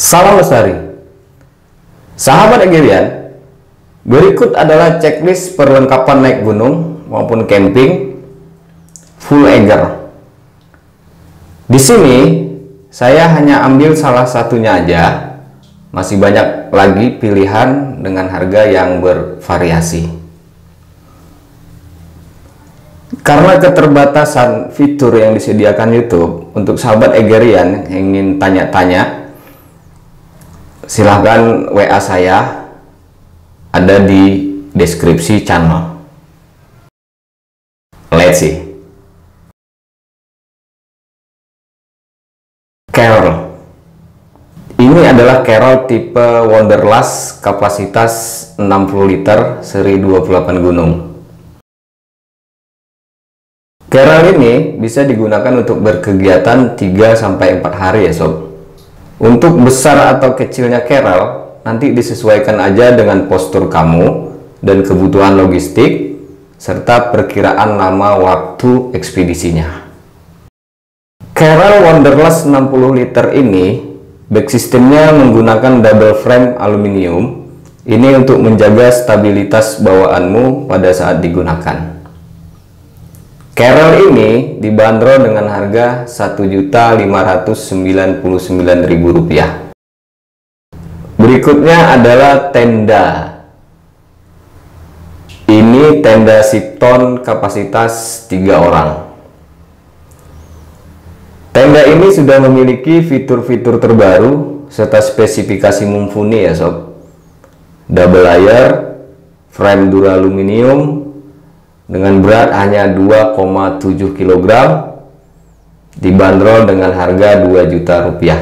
Salam lestari. Sahabat Egerian, berikut adalah checklist perlengkapan naik gunung maupun camping full Eger. Di sini saya hanya ambil salah satunya aja. Masih banyak lagi pilihan dengan harga yang bervariasi. Karena keterbatasan fitur yang disediakan YouTube untuk sahabat Egerian yang ingin tanya-tanya, silahkan WA saya ada di deskripsi channel. Let's see. Carol. Ini adalah Carol tipe Wonderlust kapasitas 60 liter seri 28 gunung. Carol ini bisa digunakan untuk berkegiatan 3-4 hari ya sob. Untuk besar atau kecilnya Carol, nanti disesuaikan aja dengan postur kamu dan kebutuhan logistik, serta perkiraan lama waktu ekspedisinya. Carol Wonderlust 60 liter ini, back sistemnya menggunakan double frame aluminium, ini untuk menjaga stabilitas bawaanmu pada saat digunakan. Carol ini dibanderol dengan harga Rp1.599.000. Berikutnya adalah tenda. Ini tenda Sipton kapasitas 3 orang. Tenda ini sudah memiliki fitur-fitur terbaru serta spesifikasi mumpuni ya sob. Double layer, frame duraluminium, dengan berat hanya 2,7 kg dibanderol dengan harga 2 juta rupiah.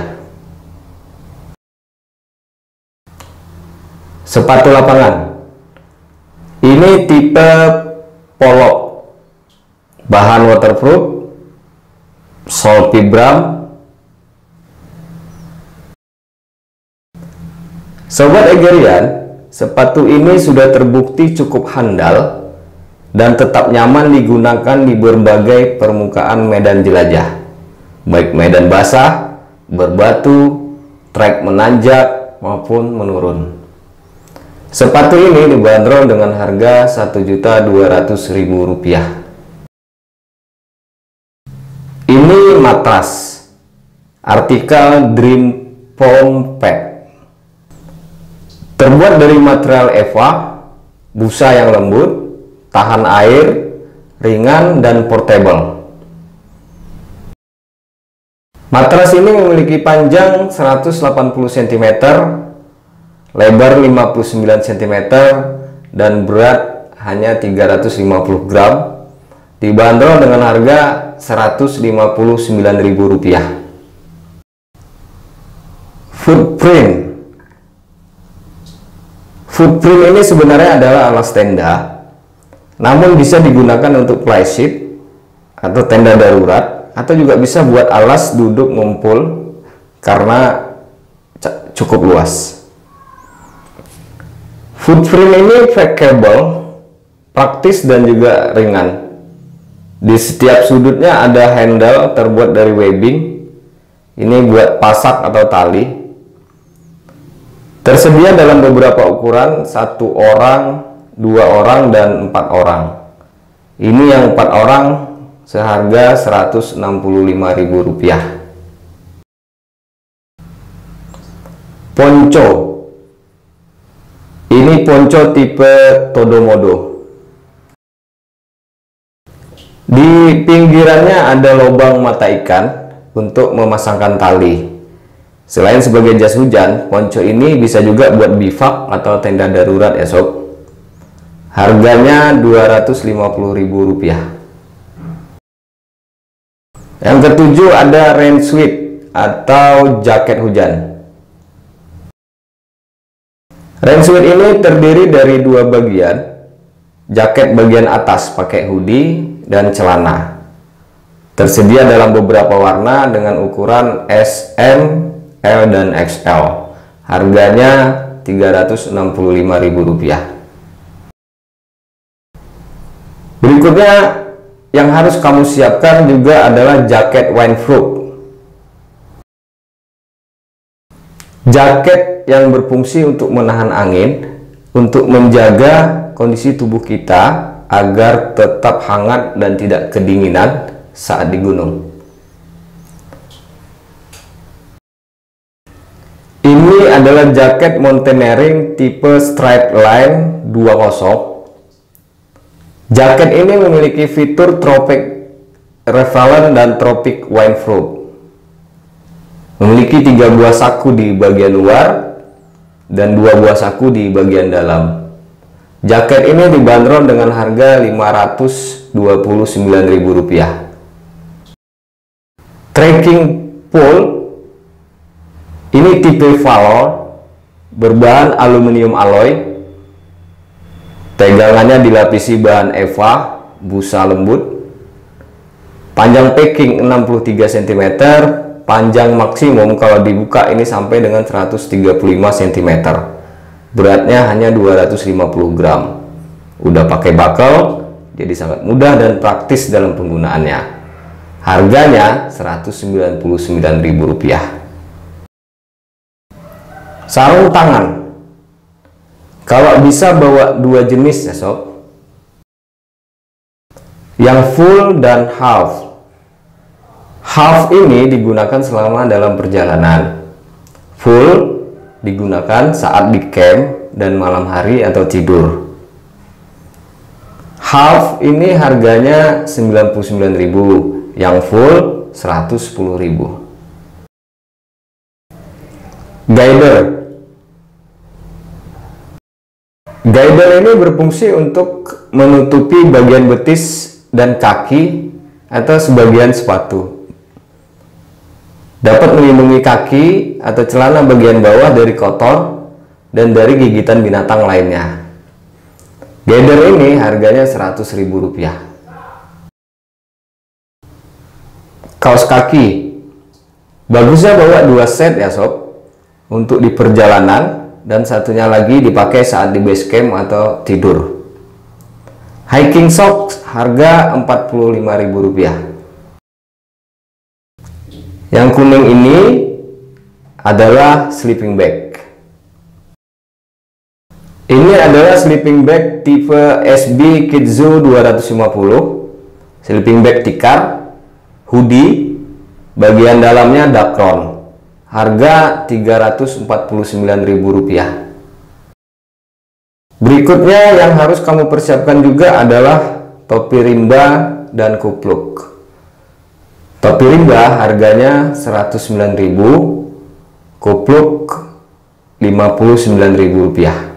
Sepatu lapangan. Ini tipe polok. Bahan waterproof sol vibram Sobat Egerian, sepatu ini sudah terbukti cukup handal dan tetap nyaman digunakan di berbagai permukaan medan jelajah, baik medan basah, berbatu, trek menanjak, maupun menurun. Sepatu ini dibanderol dengan harga Rp1.200.000. Ini matras artikel Dream Foam Pad. Terbuat dari material EVA, busa yang lembut, tahan air, ringan, dan portable. Matras ini memiliki panjang 180 cm, lebar 59 cm, dan berat hanya 350 gram, dibanderol dengan harga Rp159.000. Footprint Footprint ini sebenarnya adalah alas tenda namun bisa digunakan untuk flysheet atau tenda darurat atau juga bisa buat alas duduk ngumpul karena cukup luas. Footprint ini packable, praktis dan juga ringan. Di setiap sudutnya ada handle terbuat dari webbing. Ini buat pasak atau tali. Tersedia dalam beberapa ukuran, satu orang dua orang dan empat orang. Ini yang empat orang seharga Rp165.000. Ponco. Ini ponco tipe Todomodo. Di pinggirannya ada lubang mata ikan untuk memasangkan tali. Selain sebagai jas hujan, ponco ini bisa juga buat bivak atau tenda darurat sob. Harganya Rp250.000. Yang ketujuh ada rain suit atau jaket hujan. Rain suit ini terdiri dari dua bagian. Jaket bagian atas pakai hoodie dan celana. Tersedia dalam beberapa warna dengan ukuran S, M, L, dan XL. Harganya Rp365.000. Berikutnya yang harus kamu siapkan juga adalah jaket fruit. Jaket yang berfungsi untuk menahan angin, untuk menjaga kondisi tubuh kita agar tetap hangat dan tidak kedinginan saat di gunung. Ini adalah jaket mountaineering tipe straight line 20. Jaket ini memiliki fitur tropic repellent dan tropic windproof. Memiliki tiga buah saku di bagian luar dan dua buah saku di bagian dalam. Jaket ini dibanderol dengan harga Rp529.000. Trekking pole ini tipe Valor berbahan aluminium alloy. Pegangannya dilapisi bahan EVA busa lembut. Panjang packing 63 cm, panjang maksimum kalau dibuka ini sampai dengan 135 cm beratnya hanya 250 gram. Udah pakai bakel jadi sangat mudah dan praktis dalam penggunaannya. Harganya Rp199.000 sarung tangan kalau bisa bawa dua jenis ya sob yang full dan half half ini digunakan selama dalam perjalanan full digunakan saat di camp dan malam hari atau tidur. Half ini harganya 99.000, yang full 110.000. Guider Guider ini berfungsi untuk menutupi bagian betis dan kaki atau sebagian sepatu dapat melindungi kaki atau celana bagian bawah dari kotor dan dari gigitan binatang lainnya. Gather ini harganya Rp100.000. Kaos kaki bagusnya bawa dua set ya sob untuk di perjalanan dan satunya lagi dipakai saat di base camp atau tidur. Hiking socks harga Rp45.000. Yang kuning ini adalah sleeping bag. Ini adalah sleeping bag tipe SB Kidzu 250. Sleeping bag tikar, hoodie, bagian dalamnya dakron. Harga Rp349.000. Berikutnya yang harus kamu persiapkan juga adalah topi rimba dan kupluk. Topi rimba harganya 109.000, kupluk 59.000 rupiah.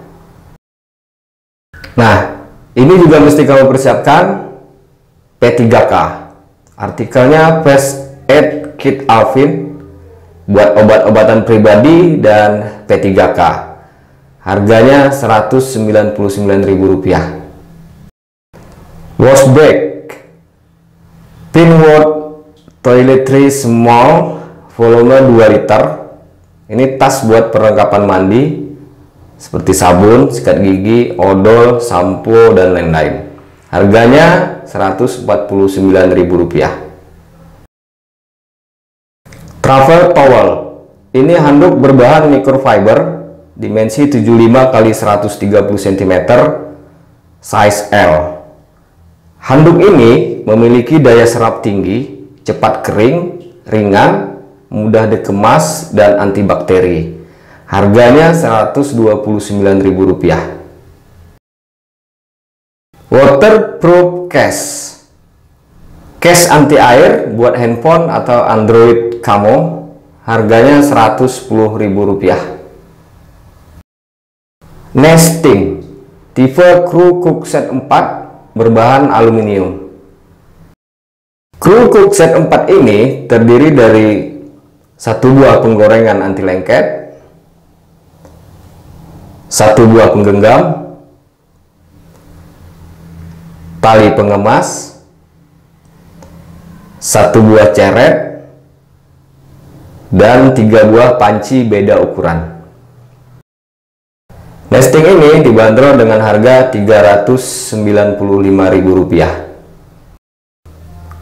Nah, ini juga mesti kamu persiapkan P3K. Artikelnya First Aid Kit Alvin buat obat-obatan pribadi dan P3K. Harganya 199.000 rupiah. Wash bag Pinwood toiletry small volume 2 liter ini tas buat perlengkapan mandi seperti sabun, sikat gigi, odol, sampo, dan lain-lain harganya Rp149.000 travel towel ini handuk berbahan microfiber dimensi 75 x 130 cm size L handuk ini memiliki daya serap tinggi cepat kering, ringan, mudah dikemas, dan antibakteri. Harganya Rp129.000. Waterproof case. Case anti air buat handphone atau Android kamu harganya Rp110.000. Nesting tipe Crew Cook Set 4 berbahan aluminium. Crew Cook set 4 ini terdiri dari satu buah penggorengan anti lengket, satu buah penggenggam, tali pengemas, satu buah ceret, dan tiga buah panci beda ukuran. Nesting ini dibanderol dengan harga Rp395.000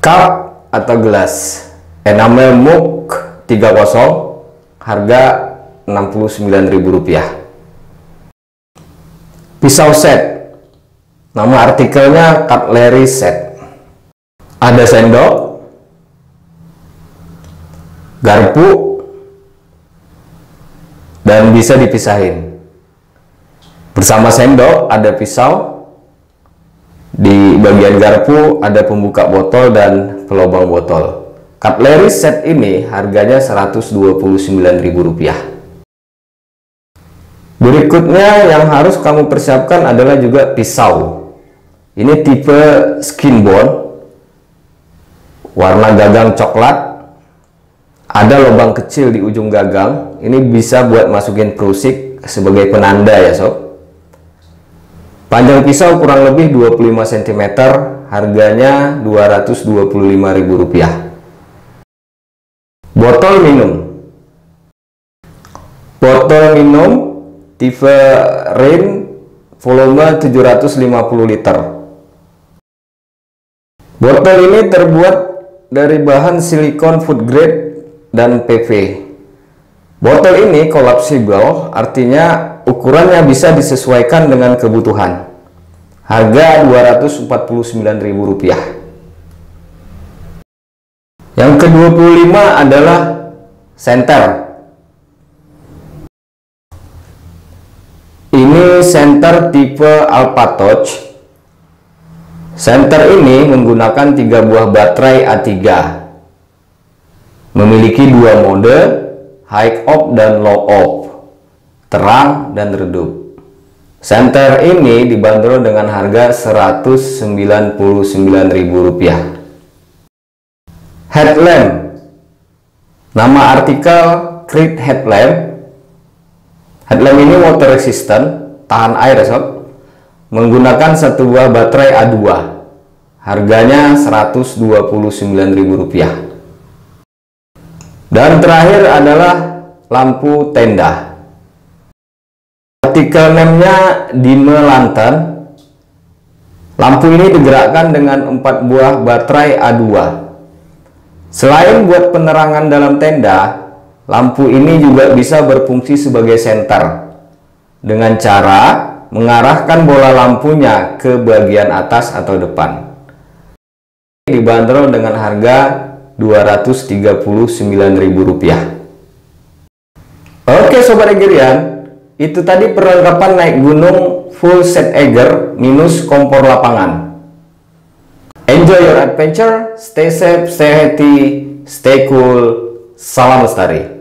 cup atau gelas enamel mug 30 harga Rp69.000. Pisau set. Nama artikelnya cutlery set. Ada sendok, garpu, dan bisa dipisahin. Bersama sendok ada pisau, di bagian garpu ada pembuka botol dan pelobang botol. Cutlery set ini harganya Rp129.000. Berikutnya yang harus kamu persiapkan adalah juga pisau. Ini tipe skin bone, warna gagang coklat, ada lubang kecil di ujung gagang. Ini bisa buat masukin prusik sebagai penanda ya sob. Panjang pisau kurang lebih 25 cm harganya Rp225.000 botol minum. Botol minum tipe Rain volume 750 liter. Botol ini terbuat dari bahan silikon food grade dan PV. Botol ini collapsible, artinya ukurannya bisa disesuaikan dengan kebutuhan. Harga Rp249.000. Yang ke-25 adalah center. Ini center tipe Alpha Touch. Center ini menggunakan tiga buah baterai A3 Memiliki dua mode, high off dan low off, terang dan redup. Center ini dibanderol dengan harga Rp199.000. Headlamp. Nama artikel Creed Headlamp. Headlamp ini water resistant, tahan air sob. Menggunakan satu buah baterai A2 Harganya Rp129.000 dan terakhir adalah lampu tenda. Artikel namanya Dime Lantern. Lampu ini digerakkan dengan empat buah baterai A2. Selain buat penerangan dalam tenda, lampu ini juga bisa berfungsi sebagai senter dengan cara mengarahkan bola lampunya ke bagian atas atau depan. Dibanderol dengan harga Rp239.000. Oke Sobat Egerian, itu tadi perlengkapan naik gunung full set Eger minus kompor lapangan. Enjoy your adventure, stay safe, stay healthy, stay cool, salam lestari.